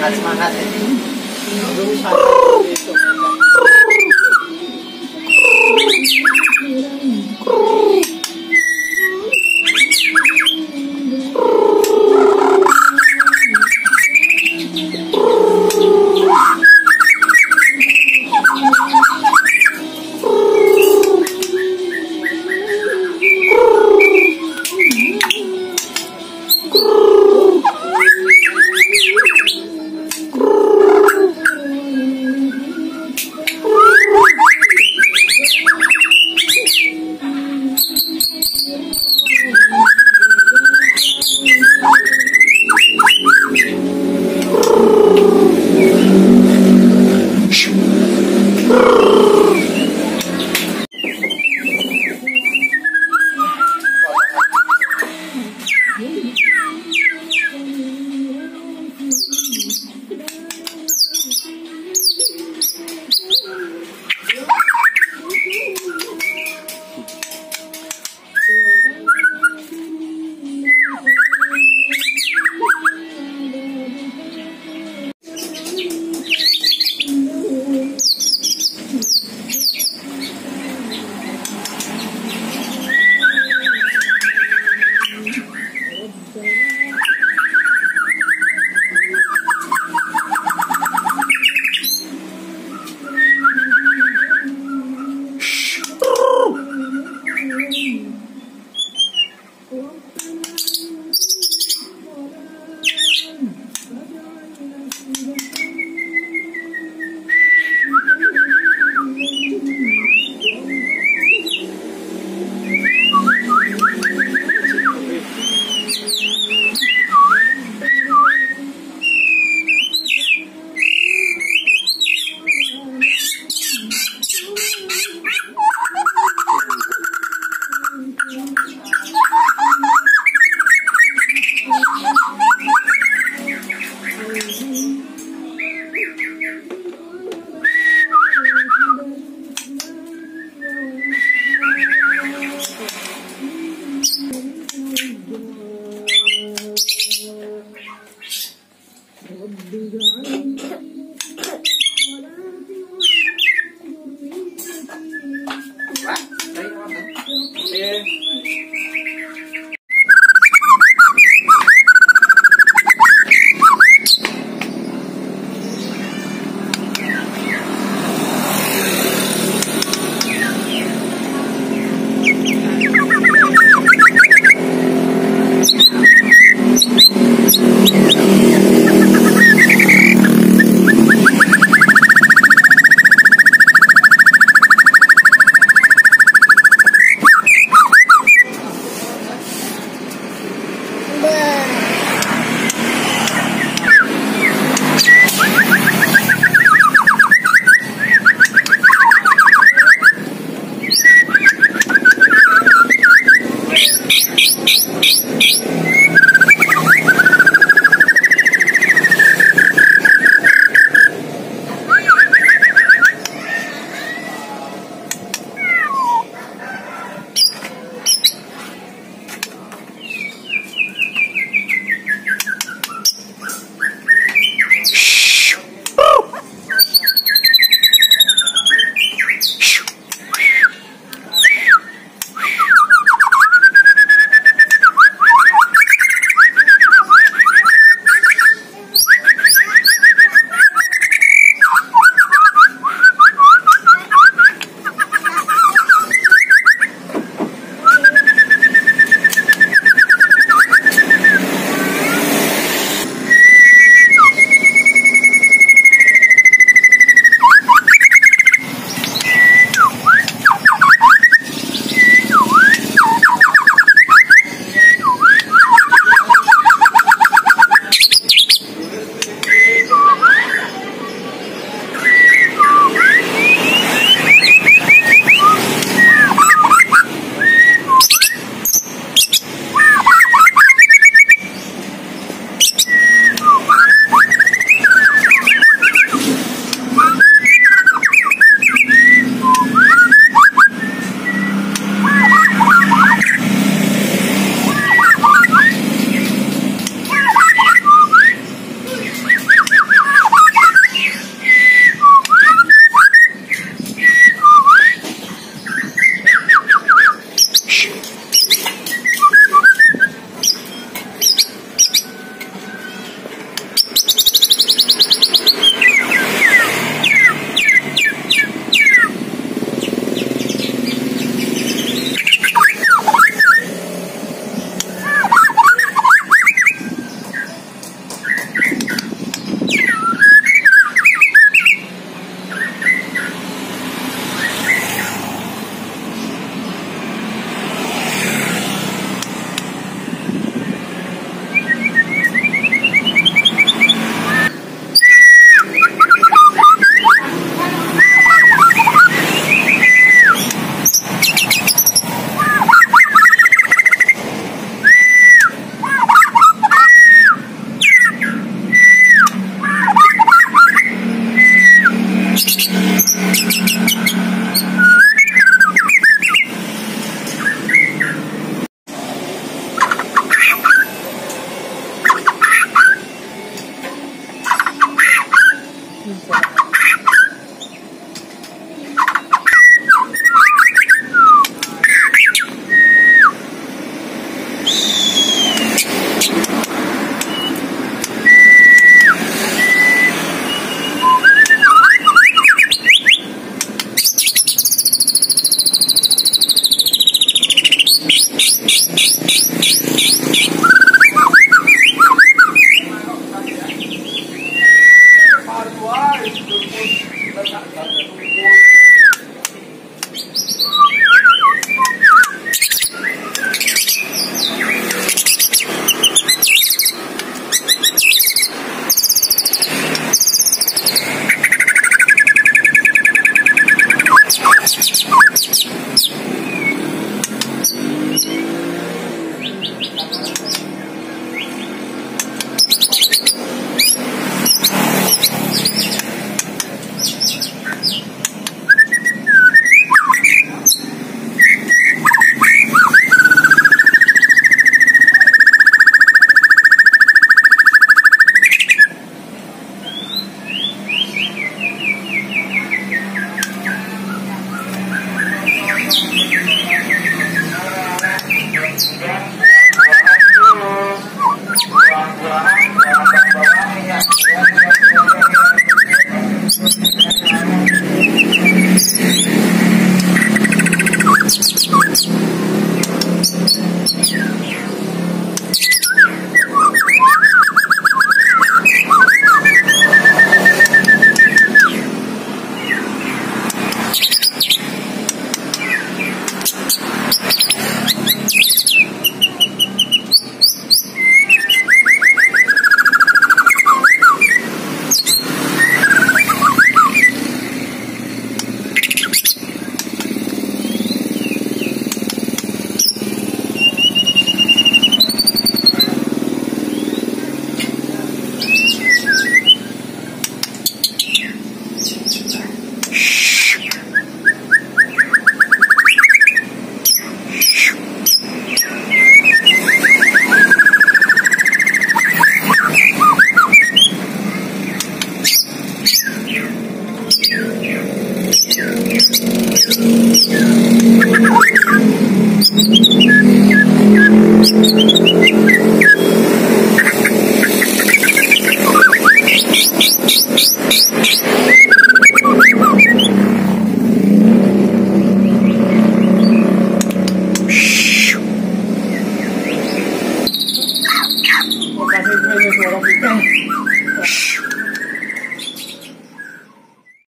Semangat, semangat. Ya.